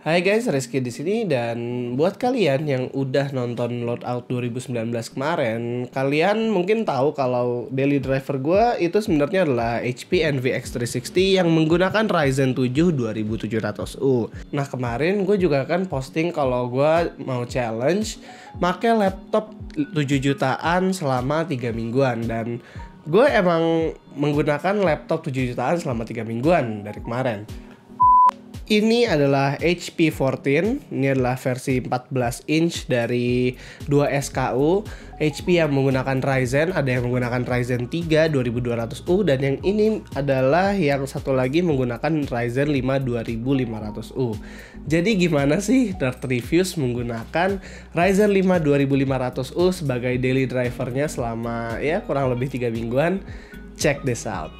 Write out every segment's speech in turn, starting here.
Hai guys, Rizky di sini dan buat kalian yang udah nonton Loadout 2019 kemarin, kalian mungkin tahu kalau daily driver gue itu sebenarnya adalah HP NVX 360 yang menggunakan Ryzen 7 2700U. Nah kemarin gue juga kan posting kalau gue mau challenge pakai laptop 7 jutaan selama 3 mingguan dan gue emang menggunakan laptop 7 jutaan selama 3 mingguan dari kemarin ini adalah HP 14 ini adalah versi 14 inch dari 2 SKU HP yang menggunakan Ryzen ada yang menggunakan Ryzen 3 2200U dan yang ini adalah yang satu lagi menggunakan Ryzen 5 2500U jadi gimana sih Dirt Reviews menggunakan Ryzen 5 2500U sebagai daily drivernya selama ya kurang lebih 3 mingguan? Check this out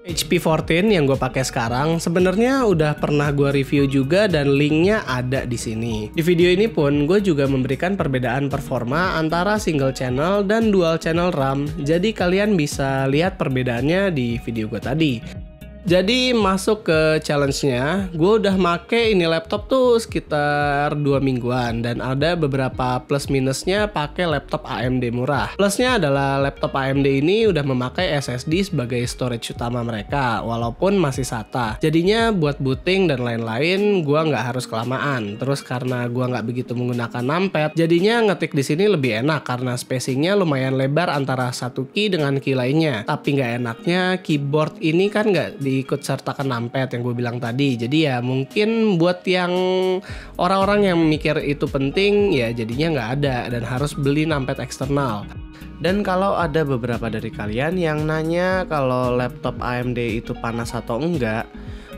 HP 14 yang gue pakai sekarang sebenarnya udah pernah gue review juga dan linknya ada di sini. Di video ini pun gue juga memberikan perbedaan performa antara single channel dan dual channel RAM. Jadi kalian bisa lihat perbedaannya di video gue tadi. Jadi masuk ke challenge-nya, gue udah make ini laptop tuh sekitar dua mingguan dan ada beberapa plus minusnya pakai laptop AMD murah. Plusnya adalah laptop AMD ini udah memakai SSD sebagai storage utama mereka, walaupun masih SATA. Jadinya buat booting dan lain-lain, gue nggak harus kelamaan. Terus karena gue nggak begitu menggunakan numpad, jadinya ngetik di sini lebih enak karena spacingnya lumayan lebar antara satu key dengan key lainnya. Tapi nggak enaknya keyboard ini kan nggak di diikut sertakan numpad yang gue bilang tadi. Jadi ya mungkin buat yang orang-orang yang mikir itu penting ya jadinya nggak ada dan harus beli numpad eksternal. Dan kalau ada beberapa dari kalian yang nanya kalau laptop AMD itu panas atau enggak,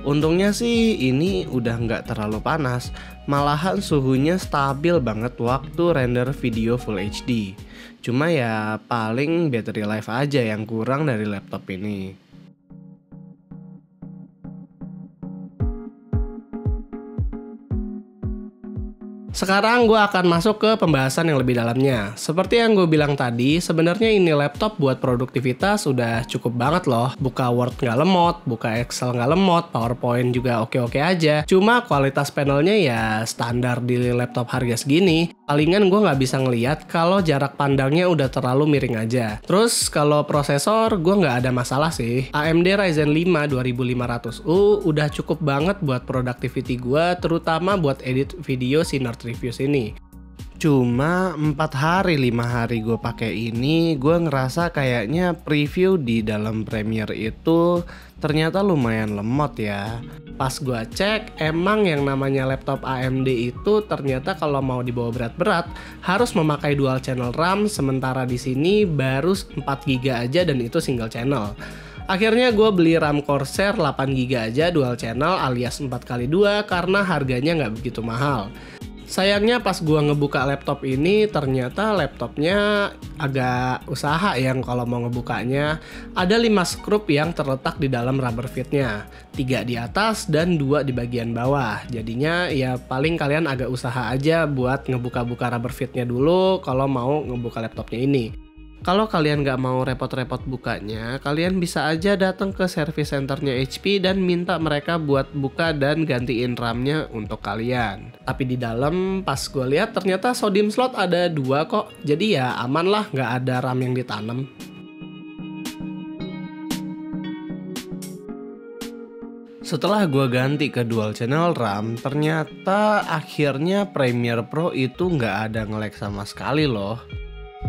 untungnya sih ini udah nggak terlalu panas. Malahan suhunya stabil banget waktu render video Full HD. Cuma ya paling battery life aja yang kurang dari laptop ini. Sekarang gue akan masuk ke pembahasan yang lebih dalamnya. Seperti yang gue bilang tadi, sebenarnya ini laptop buat produktivitas sudah cukup banget loh. Buka Word nggak lemot, buka Excel nggak lemot, PowerPoint juga oke-oke aja. Cuma kualitas panelnya ya standar di laptop harga segini. Palingan gue nggak bisa ngeliat kalau jarak pandangnya udah terlalu miring aja. Terus kalau prosesor gue nggak ada masalah sih. AMD Ryzen 5 2500U udah cukup banget buat productivity gue, terutama buat edit video sinar reviews ini. Cuma 4 hari 5 hari gue pakai ini, gue ngerasa kayaknya preview di dalam Premiere itu ternyata lumayan lemot ya. Pas gue cek, emang yang namanya laptop AMD itu ternyata kalau mau dibawa berat-berat harus memakai dual channel RAM, sementara di sini baru 4 GB aja dan itu single channel. Akhirnya gue beli RAM Corsair 8GB aja dual channel alias 4x2 karena harganya nggak begitu mahal. Sayangnya pas gua ngebuka laptop ini ternyata laptopnya agak usaha yang kalau mau ngebukanya. Ada 5 skrup yang terletak di dalam rubber fitnya. Tiga di atas dan dua di bagian bawah. Jadinya ya paling kalian agak usaha aja buat ngebuka-buka rubber fitnya dulu kalau mau ngebuka laptopnya ini kalau kalian nggak mau repot-repot bukanya, kalian bisa aja datang ke service centernya HP dan minta mereka buat buka dan gantiin RAM-nya untuk kalian. Tapi di dalam pas gue lihat ternyata sodium slot ada dua kok, jadi ya aman lah nggak ada RAM yang ditanam. Setelah gue ganti ke dual channel RAM, ternyata akhirnya Premiere Pro itu nggak ada nge-lag sama sekali loh.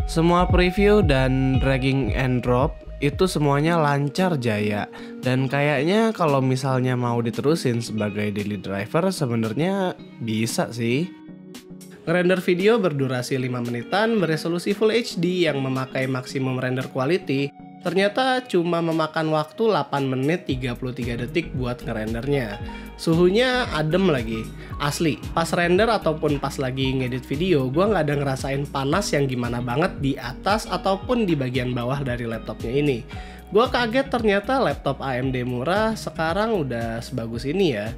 Semua preview dan dragging and drop itu semuanya lancar jaya dan kayaknya kalau misalnya mau diterusin sebagai daily driver sebenarnya bisa sih. Render video berdurasi 5 menitan beresolusi Full HD yang memakai maksimum render quality Ternyata cuma memakan waktu 8 menit 33 detik buat ngerendernya. Suhunya adem lagi, asli. Pas render ataupun pas lagi ngedit video, gue nggak ada ngerasain panas yang gimana banget di atas ataupun di bagian bawah dari laptopnya ini. Gue kaget ternyata laptop AMD murah sekarang udah sebagus ini ya.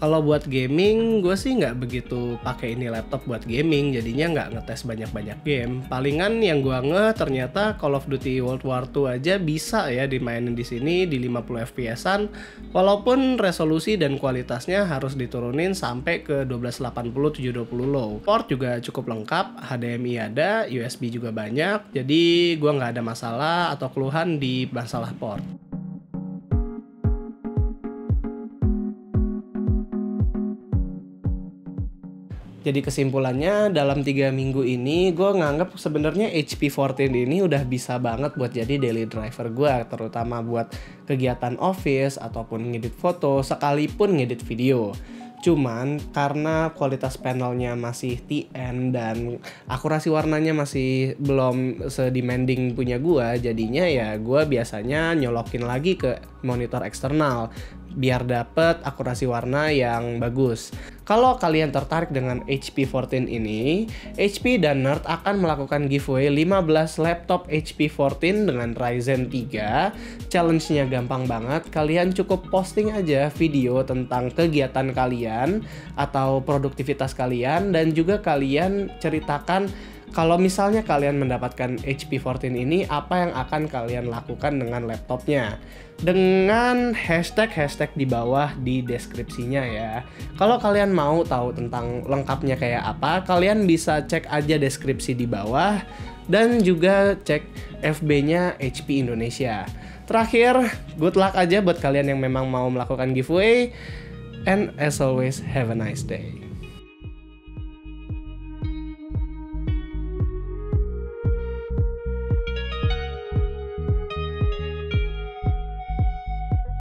Kalau buat gaming, gue sih nggak begitu pakai ini laptop buat gaming, jadinya nggak ngetes banyak-banyak game. Palingan yang gue nge ternyata Call of Duty World War II aja bisa ya dimainin di sini di 50 fps-an, walaupun resolusi dan kualitasnya harus diturunin sampai ke 1280 720 low. Port juga cukup lengkap, HDMI ada, USB juga banyak, jadi gue nggak ada masalah atau keluhan di masalah port. Jadi kesimpulannya dalam tiga minggu ini gue nganggap sebenarnya HP 14 ini udah bisa banget buat jadi daily driver gue terutama buat kegiatan office ataupun ngedit foto sekalipun ngedit video. Cuman karena kualitas panelnya masih TN dan akurasi warnanya masih belum sedemanding punya gue, jadinya ya gue biasanya nyolokin lagi ke monitor eksternal biar dapet akurasi warna yang bagus. Kalau kalian tertarik dengan HP 14 ini, HP dan Nerd akan melakukan giveaway 15 laptop HP 14 dengan Ryzen 3. Challenge-nya gampang banget, kalian cukup posting aja video tentang kegiatan kalian atau produktivitas kalian dan juga kalian ceritakan kalau misalnya kalian mendapatkan HP 14 ini, apa yang akan kalian lakukan dengan laptopnya? Dengan hashtag-hashtag di bawah di deskripsinya ya. Kalau kalian mau tahu tentang lengkapnya kayak apa, kalian bisa cek aja deskripsi di bawah dan juga cek FB-nya HP Indonesia. Terakhir, good luck aja buat kalian yang memang mau melakukan giveaway. And as always, have a nice day.